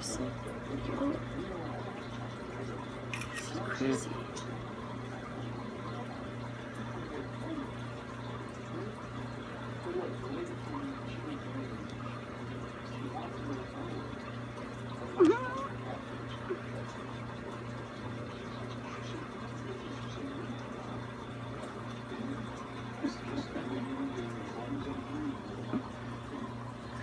person. Oh. This is crazy.